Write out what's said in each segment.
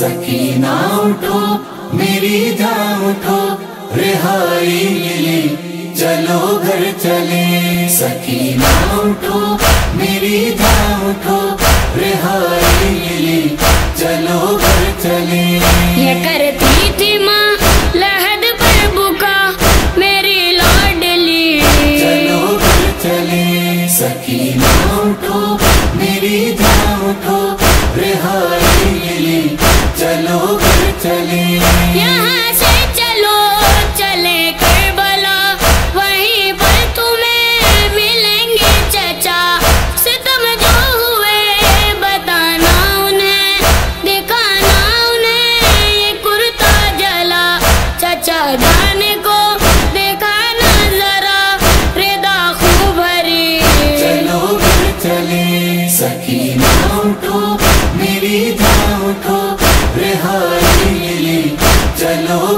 सकीना उठो मेरी जान उठो रिहाई मिली चलो घर चले। सकीना उठो मेरी जान उठो रिहाई मिली चलो घर चले। ये करती थी माँ लहद पर बुका मेरी लाडली चलो घर चले। सकीना उठो मेरी जान उठो रिहाई उठो रिहाई मिली चले।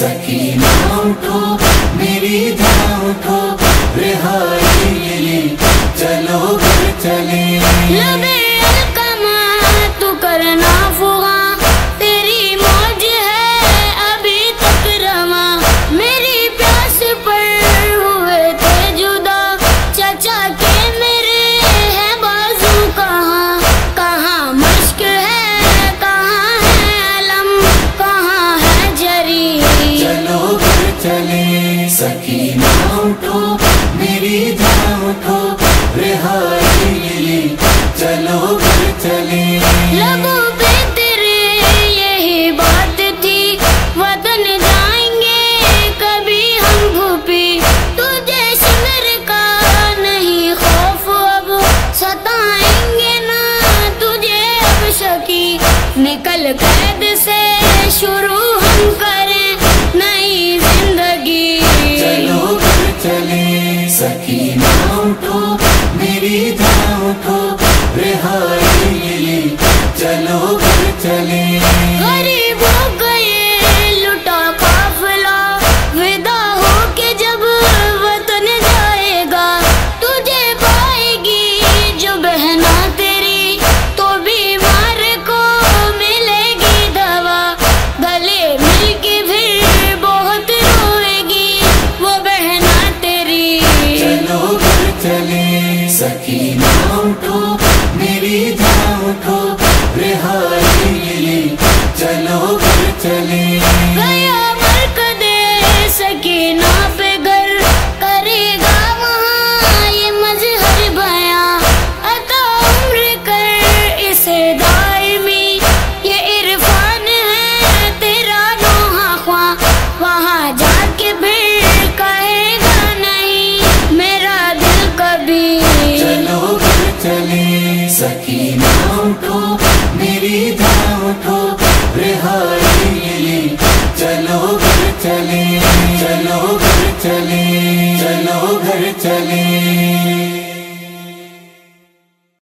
सकीना उठो मेरी जान उठो रिहाई। चलो चले। अलकमा तू करना उठो मेरी जान उठो रिहाई मिली। चलो घर चले। यही बात थी। कभी हम भूपी। तुझे का नहीं खौफ अब। सताएँगे ना तुझे निकल कैद सकीना को मेरी जान को रिहाई मिली चलो घर चले। सकीना उठो मेरी जान सकीना उठो मेरी धाम उठो रिहाई मिली चलो घर चले, चलो घर चले, चलो घर चले।